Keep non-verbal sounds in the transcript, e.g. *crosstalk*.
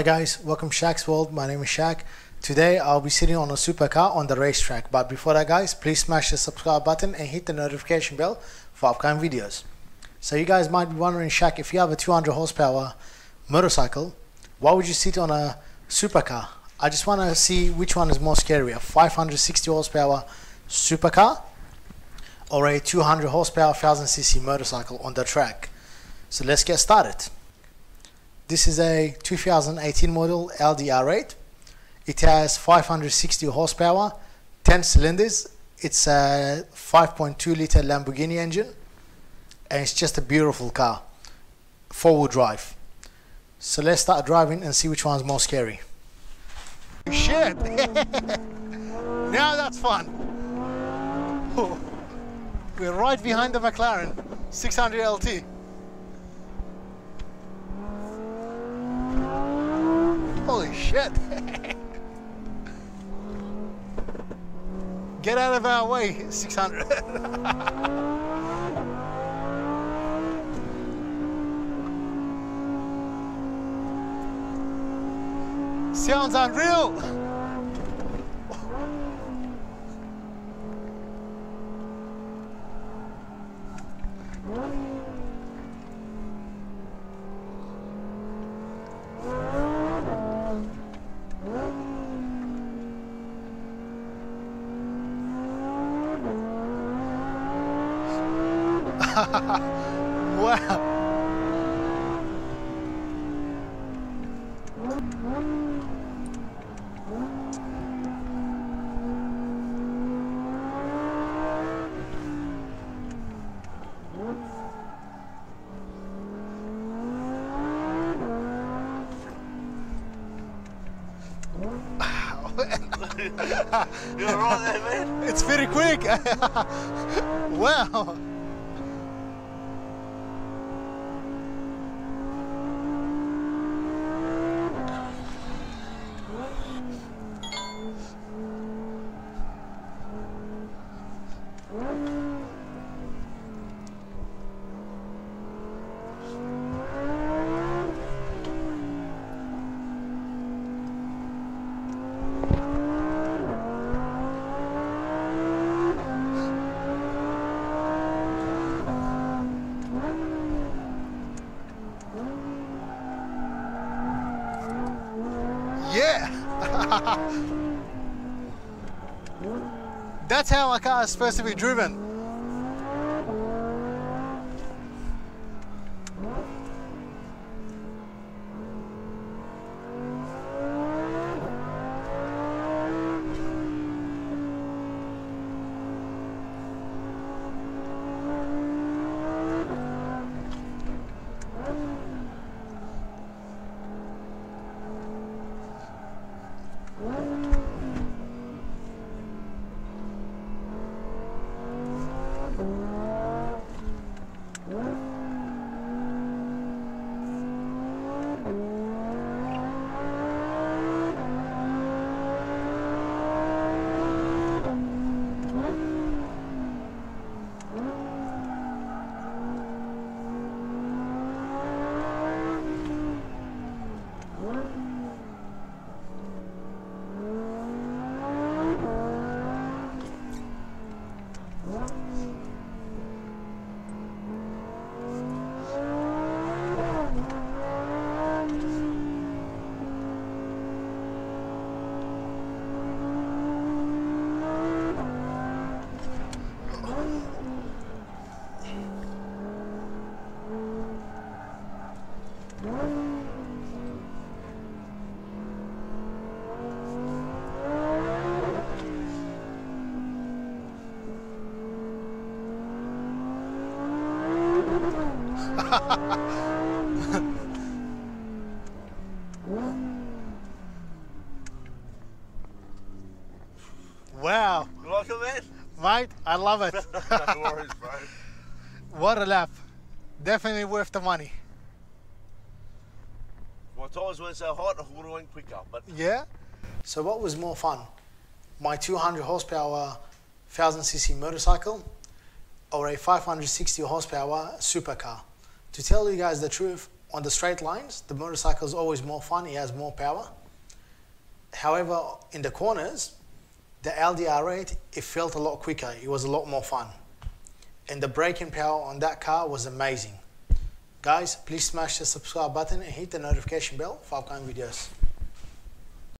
Hi guys, welcome to Shaq's World. My name is Shaq. Today I'll be sitting on a supercar on the racetrack. But before that guys, please smash the subscribe button and hit the notification bell for upcoming videos. So you guys might be wondering, Shaq, if you have a 200 horsepower motorcycle, why would you sit on a supercar? I just want to see which one is more scary, a 560 horsepower supercar or a 200 horsepower 1000cc motorcycle on the track. So let's get started. This is a 2018 model Audi R8. It has 560 horsepower, 10 cylinders. It's a 5.2 liter Lamborghini engine and it's just a beautiful car. Four wheel drive. So let's start driving and see which one's more scary. Shit! *laughs* now that's fun. We're right behind the McLaren 600 LT. Shit! Get out of our way, 600. *laughs* Sounds unreal! *laughs* wow. *laughs* You're there, man. It's very quick. *laughs* wow. Yeah. *laughs* That's how a car is supposed to be driven. *laughs* wow, You like it, man? mate, I love it. *laughs* no worries, bro. what a lap. Definitely worth the money. My tyres weren't so hot, I would have went quicker, but Yeah. So what was more fun? My 200 horsepower 1000cc motorcycle or a 560 horsepower supercar? To tell you guys the truth, on the straight lines, the motorcycle is always more fun. It has more power. However, in the corners, the Audi R8 it felt a lot quicker. It was a lot more fun, and the braking power on that car was amazing. Guys, please smash the subscribe button and hit the notification bell for upcoming videos.